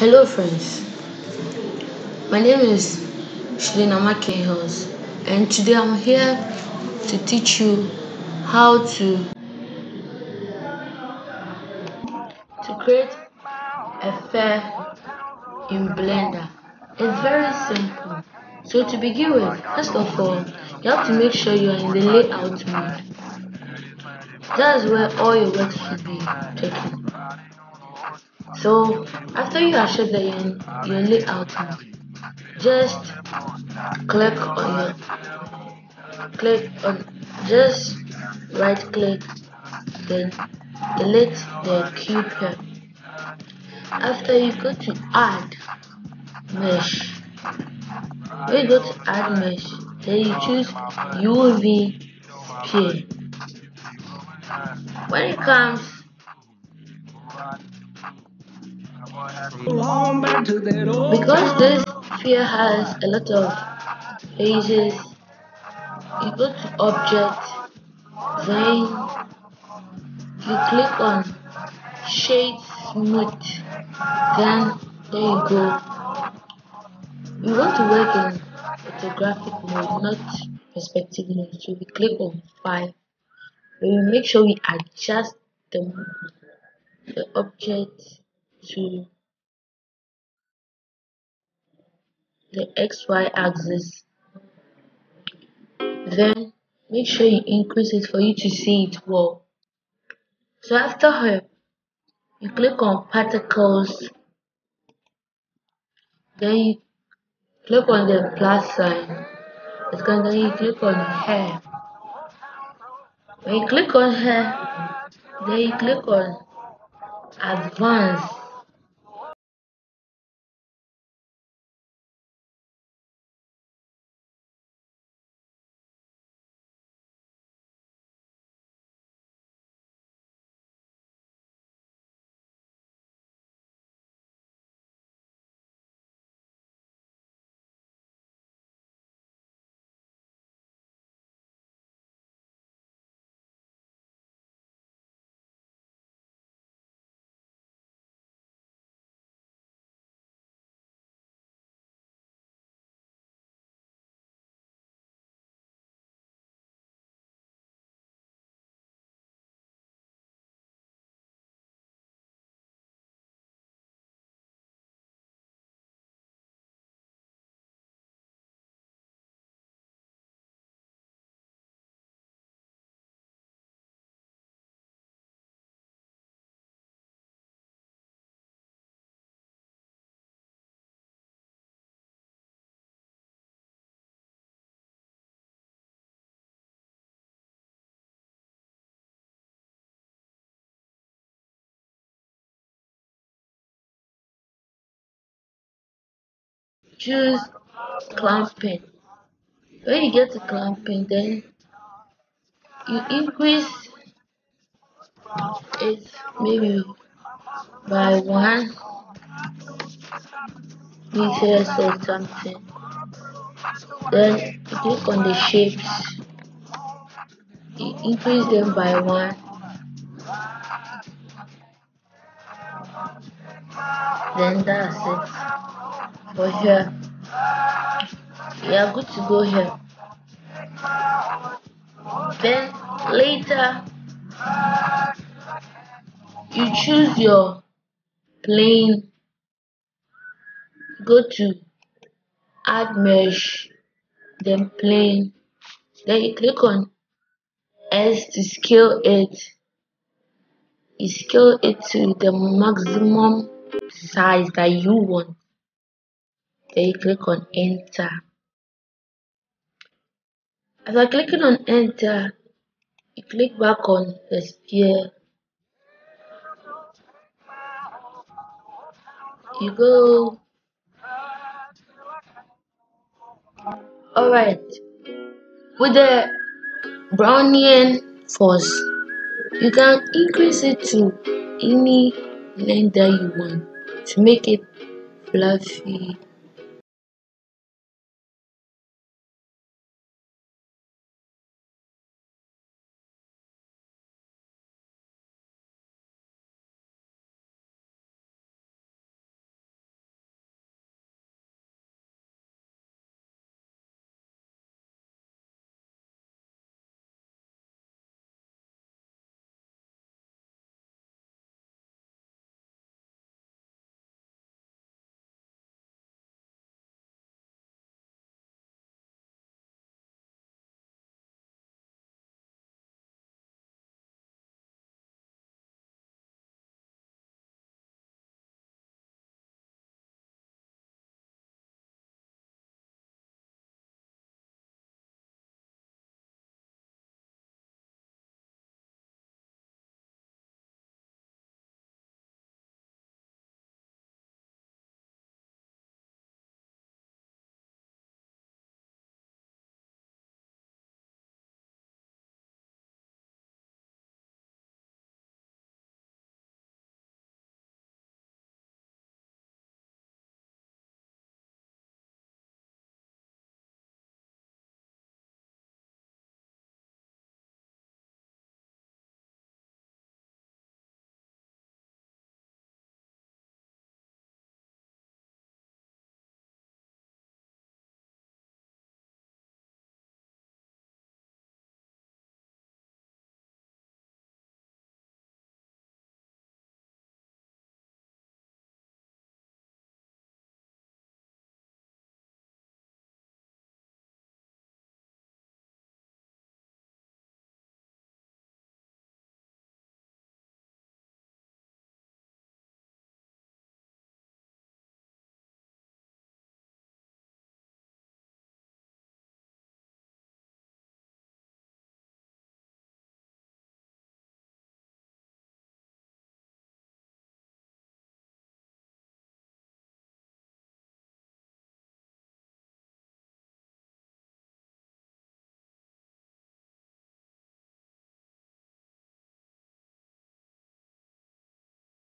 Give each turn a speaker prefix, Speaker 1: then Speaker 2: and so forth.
Speaker 1: Hello friends, my name is Shlinamake Hills and today I'm here to teach you how to to create a fair in Blender. It's very simple. So to begin with, first of all, you have to make sure you're in the layout mode. That's where all your work should be taken. So after you are sure that in your layout just click on your click on just right click then delete the cube here. After you go to add mesh. When you go to add mesh, then you choose UV sphere. When it comes because this sphere has a lot of faces, you go to object, then you click on shade smooth, then there you go. You want to work in orthographic mode, not perspective mode, so we click on 5. We will make sure we adjust the, the object to the XY axis. Then make sure you increase it for you to see it well. So after her, you click on particles, then you click on the plus sign. It's going then you click on hair. When you click on hair, then you click on advanced. Choose clumping. When you get to clumping, then you increase it maybe by one meters or something. Then click on the shapes. You increase them by one. Then that's it for here. You are good to go here. Then later you choose your plane go to add mesh then plane then you click on S to scale it you scale it to the maximum size that you want then you click on enter. After clicking on enter you click back on the sphere. You go. Alright. With the brownian force you can increase it to any length that you want to make it fluffy